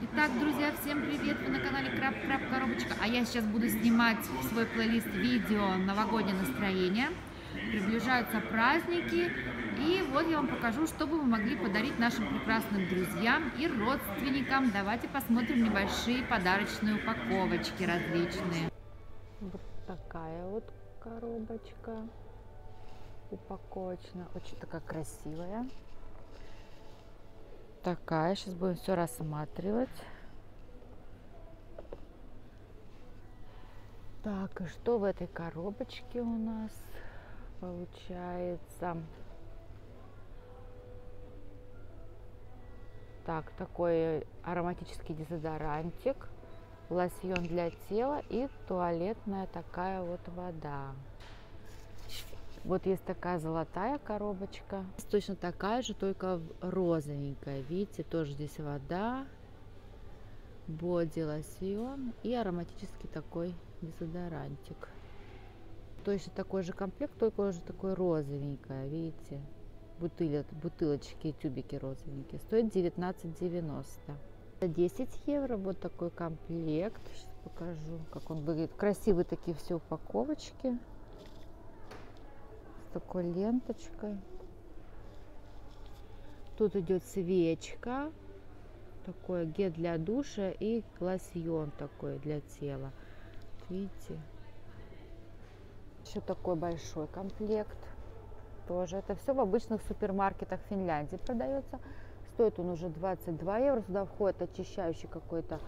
Итак, друзья, всем привет! Вы на канале Краб Краб Коробочка. А я сейчас буду снимать в свой плейлист видео «Новогоднее настроение». Приближаются праздники. И вот я вам покажу, что бы вы могли подарить нашим прекрасным друзьям и родственникам. Давайте посмотрим небольшие подарочные упаковочки различные. Вот такая вот коробочка упаковочная. Очень такая красивая такая. Сейчас будем все рассматривать. Так, и что в этой коробочке у нас получается? Так, такой ароматический дезодорантик, лосьон для тела и туалетная такая вот вода. Вот есть такая золотая коробочка. Точно такая же, только розовенькая. Видите, тоже здесь вода, боди и ароматический такой дезодорантик. Точно такой же комплект, только уже такой розовенькая, видите? Бутыль, бутылочки, тюбики розовенькие. Стоит 19,90. 10 евро вот такой комплект. Сейчас покажу, как он выглядит. Красивые такие все упаковочки такой ленточкой. Тут идет свечка, такой гель для душа и лосьон такой для тела. Видите? Еще такой большой комплект. Тоже это все в обычных супермаркетах Финляндии продается. Стоит он уже 22 евро. Сюда входит очищающий какой-то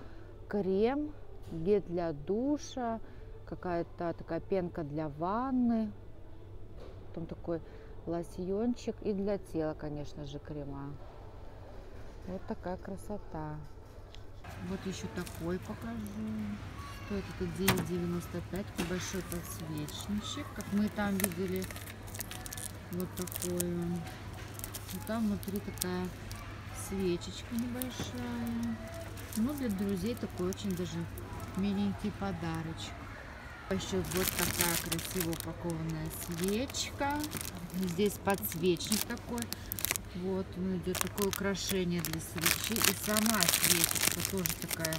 крем, гель для душа, какая-то такая пенка для ванны, потом такой лосьончик и для тела, конечно же, крема. Вот такая красота. Вот еще такой покажу. Стоит это 9,95. Такой большой подсвечничек, как мы там видели. Вот такой он. И там внутри такая свечечка небольшая. Ну, для друзей такой очень даже миленький подарочек. Еще вот такая красиво упакованная свечка. Здесь подсвечник такой. Вот он идет такое украшение для свечи. И сама свечечка тоже такая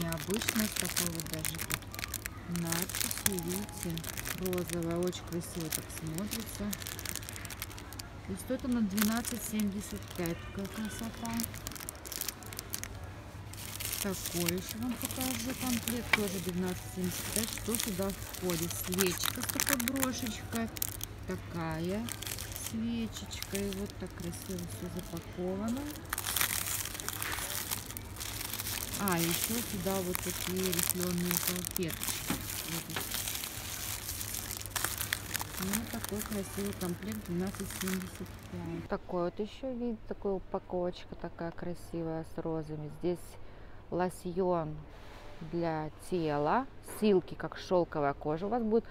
необычная. Такой вот даже тут надписью, видите, розовая. Очень красиво так смотрится. И стоит она 12,75. Какая красота такой еще вам покажу комплект, тоже 12,75. Что сюда входит? Свечка с такой брошечкой, такая свечечка. И вот так красиво все запаковано. А, еще сюда вот такие рифленые салфеточки. Ну, такой красивый комплект 12,75. Такой вот еще вид, такой упаковочка такая красивая с розами. Здесь лосьон для тела, силки, как шелковая кожа у вас будет,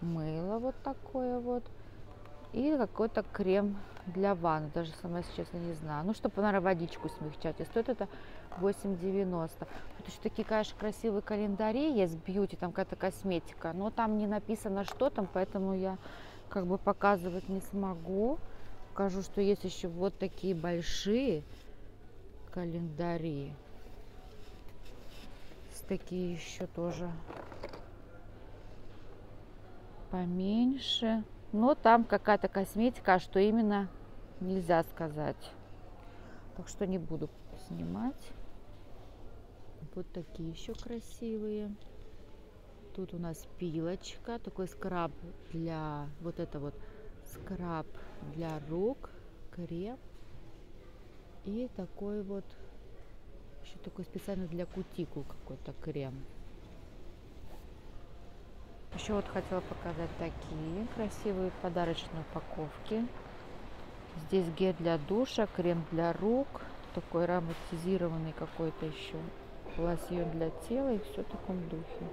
мыло вот такое вот, и какой-то крем для ванны, даже сама сейчас не знаю, ну, чтобы, наверное, водичку смягчать, и стоит это 8,90. Тут еще такие, конечно, красивые календари есть, бьюти, там какая-то косметика, но там не написано, что там, поэтому я как бы показывать не смогу. Покажу, что есть еще вот такие большие календари такие еще тоже поменьше. Но там какая-то косметика, а что именно, нельзя сказать. Так что не буду снимать. Вот такие еще красивые. Тут у нас пилочка, такой скраб для вот это вот скраб для рук, крем и такой вот еще такой специально для кутикул какой-то крем. Еще вот хотела показать такие красивые подарочные упаковки. Здесь гель для душа, крем для рук, такой ароматизированный какой-то еще лосьон для тела и все в таком духе.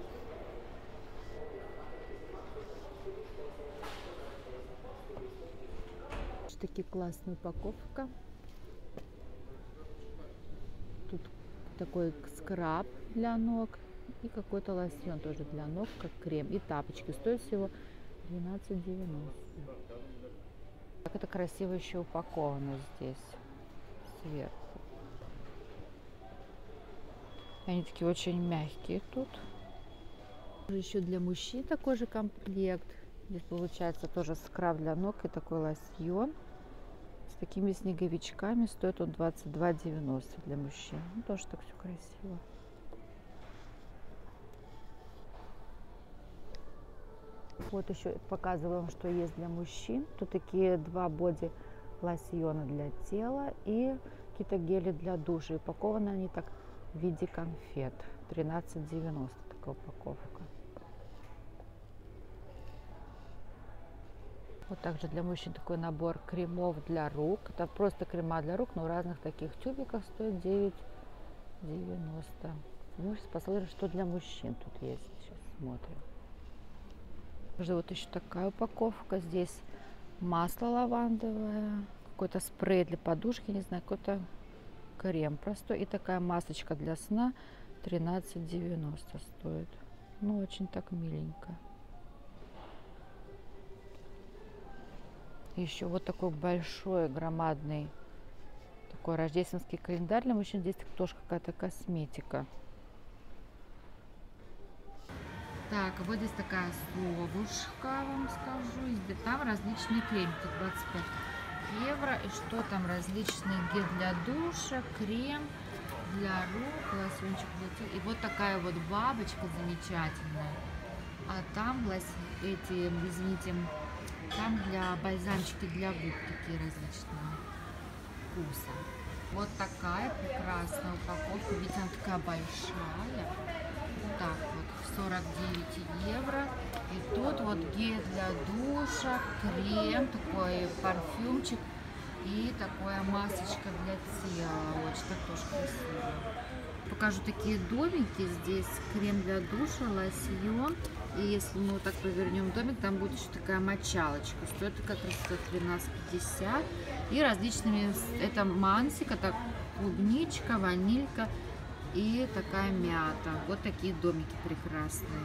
Такие классная упаковка. Такой скраб для ног и какой-то лосьон тоже для ног, как крем. И тапочки. Стоит всего 12,90. Как это красиво еще упаковано здесь сверху. Они такие очень мягкие тут. Еще для мужчин такой же комплект. Здесь получается тоже скраб для ног и такой лосьон. С такими снеговичками стоит он 22,90 для мужчин. Ну, тоже так все красиво. Вот еще показываем, что есть для мужчин. Тут такие два боди лосьона для тела и какие-то гели для души. Упакованы они так в виде конфет. 13,90 такая упаковка. Вот также для мужчин такой набор кремов для рук. Это просто крема для рук, но в разных таких тюбиках стоит 9,90. Ну, сейчас посмотрим, что для мужчин тут есть. Сейчас смотрим. Вот еще такая упаковка. Здесь масло лавандовое, какой-то спрей для подушки, не знаю, какой-то крем простой. И такая масочка для сна 13,90 стоит. Ну, очень так миленько. Еще вот такой большой, громадный такой рождественский календарь для мужчин. Здесь тоже какая-то косметика. Так, вот здесь такая совушка, вам скажу. Там различные кремики, 25 евро. И что там? Различные гель для душа, крем для рук, лосьончик для. И вот такая вот бабочка замечательная. А там эти, извините, там для бальзамчики для губ такие различные вкуса. Вот такая прекрасная упаковка. Видите, она такая большая. Вот так вот, 49 евро. И тут вот гель для душа, крем, такой парфюмчик и такая масочка для тела. Очень так тоже красиво. Покажу такие домики. Здесь крем для душа, лосьон и если мы вот так повернем домик, там будет еще такая мочалочка. Стоит как раз 13,50. И различными, это мансик, это клубничка, ванилька и такая мята. Вот такие домики прекрасные.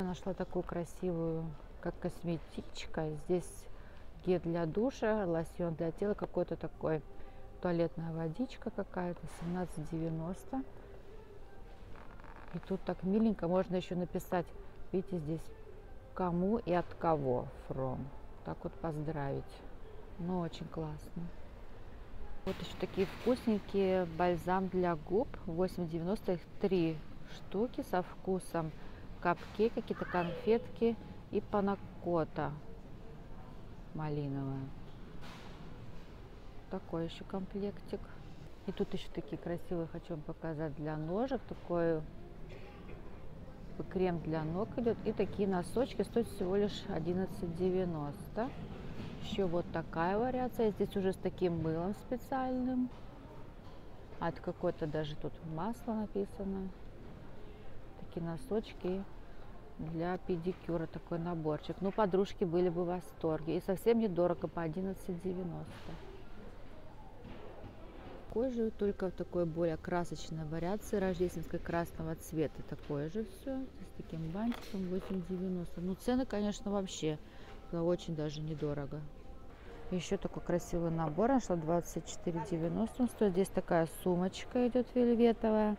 Я нашла такую красивую, как косметичка. Здесь гель для душа, лосьон для тела, какой-то такой туалетная водичка какая-то, 17,90. И тут так миленько, можно еще написать Видите здесь кому и от кого from. Так вот поздравить. Ну, очень классно. Вот еще такие вкусненькие бальзам для губ. 8,90 их три штуки со вкусом капкейк, какие-то конфетки и панакота малиновая. Такой еще комплектик. И тут еще такие красивые хочу вам показать для ножек. Такой крем для ног идет. И такие носочки стоят всего лишь 11,90. Еще вот такая вариация. Здесь уже с таким мылом специальным. От какой-то даже тут масло написано. Такие носочки для педикюра. Такой наборчик. Ну, подружки были бы в восторге. И совсем недорого, по 11,90 такой же, только в такой более красочной вариации рождественской красного цвета. Такое же все, с таким бантиком 8,90. Ну, цены, конечно, вообще очень даже недорого. Еще такой красивый набор, нашла 24,90. Он стоит. Здесь такая сумочка идет вельветовая,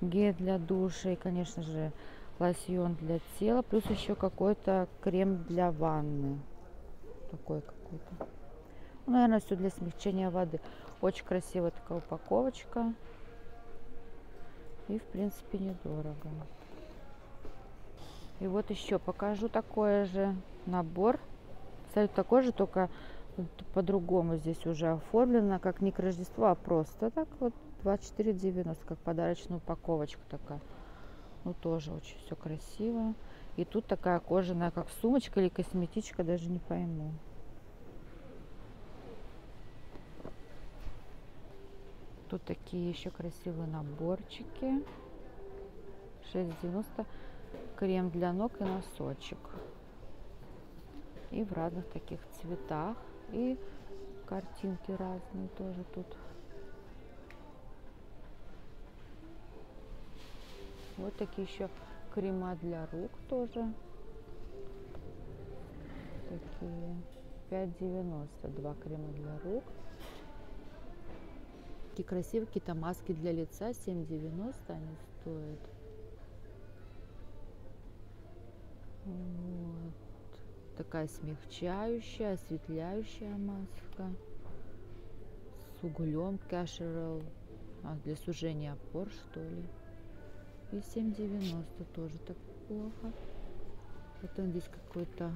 гель для душа и, конечно же, лосьон для тела, плюс еще какой-то крем для ванны. Такой какой-то. Ну, наверное, все для смягчения воды. Очень красивая такая упаковочка. И, в принципе, недорого. И вот еще покажу такой же набор. Абсолютно такой же, только по-другому здесь уже оформлено, как не к Рождеству, а просто так вот 24,90, как подарочная упаковочка такая. Ну, тоже очень все красиво. И тут такая кожаная, как сумочка или косметичка, даже не пойму. Тут такие еще красивые наборчики. 6,90 крем для ног и носочек. И в разных таких цветах. И картинки разные тоже тут. Вот такие еще крема для рук тоже. Такие 5,90 два крема для рук. Такие красивые какие-то маски для лица. 7,90 они стоят. Вот. Такая смягчающая, осветляющая маска. С углем кэшерл. А, для сужения пор, что ли. И 7,90 тоже так плохо. Потом здесь какой-то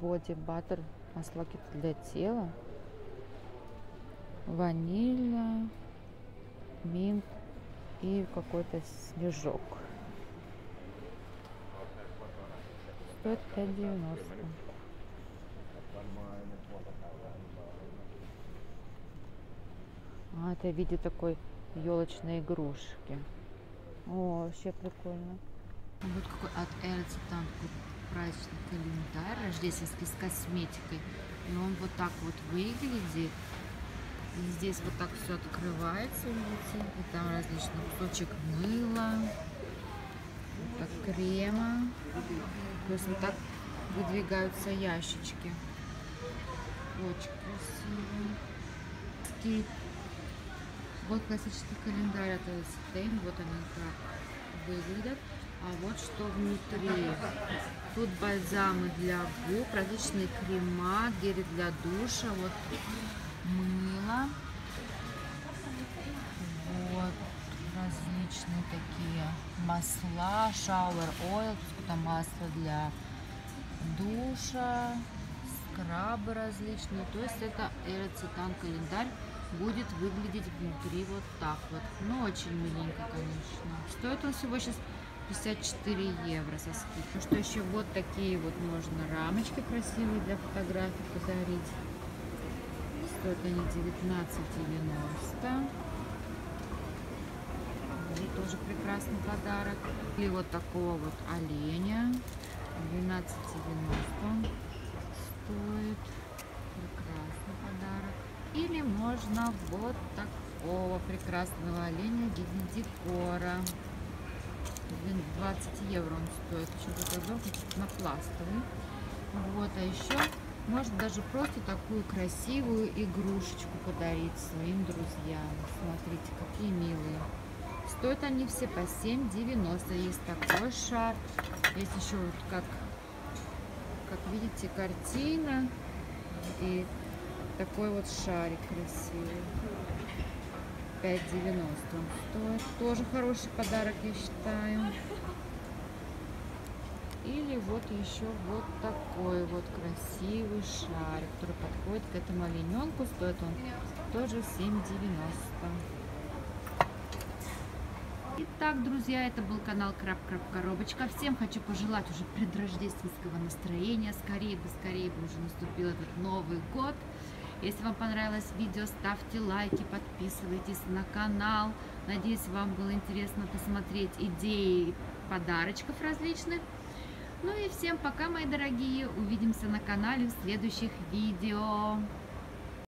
боди баттер масло для тела ванилья минт и какой-то снежок стоит 5,90 а это в виде такой елочной игрушки о вообще прикольно вот какой от Эрци там праздничный календарь рождественский с косметикой. И он вот так вот выглядит. Здесь вот так все открывается, видите. И там различный кусочек мыла, вот так крема. Есть вот так выдвигаются ящички. Очень красиво. Такие вот классический календарь от Стейн. Вот они так выглядят. А вот что внутри. Тут бальзамы для губ, различные крема, гели для душа, вот мыло. Вот различные такие масла, шауэр ойл, тут масло для душа, скрабы различные. То есть это эрицетан календарь будет выглядеть внутри вот так вот. Ну, очень миленько, конечно. Стоит он всего сейчас 54 евро со скидкой. Что еще вот такие вот можно рамочки красивые для фотографий подарить. Стоят они 19,90. Вот тоже прекрасный подарок. И вот такого вот оленя. 12,90 стоит. Прекрасный подарок. Или можно вот такого прекрасного оленя в декора. Блин, 20 евро он стоит. Еще такой на пластовый. Вот, а еще можно даже просто такую красивую игрушечку подарить своим друзьям. Смотрите, какие милые. Стоят они все по 7,90. Есть такой шар. Есть еще вот как, как видите, картина. И такой вот шарик красивый. 5,90 он стоит. Тоже хороший подарок, я считаю. Или вот еще вот такой вот красивый шарик, который подходит к этому олененку. Стоит он тоже 7,90. Итак, друзья, это был канал Краб Краб Коробочка. Всем хочу пожелать уже предрождественского настроения. Скорее бы, скорее бы уже наступил этот Новый год. Если вам понравилось видео, ставьте лайки, подписывайтесь на канал. Надеюсь, вам было интересно посмотреть идеи подарочков различных. Ну и всем пока, мои дорогие. Увидимся на канале в следующих видео.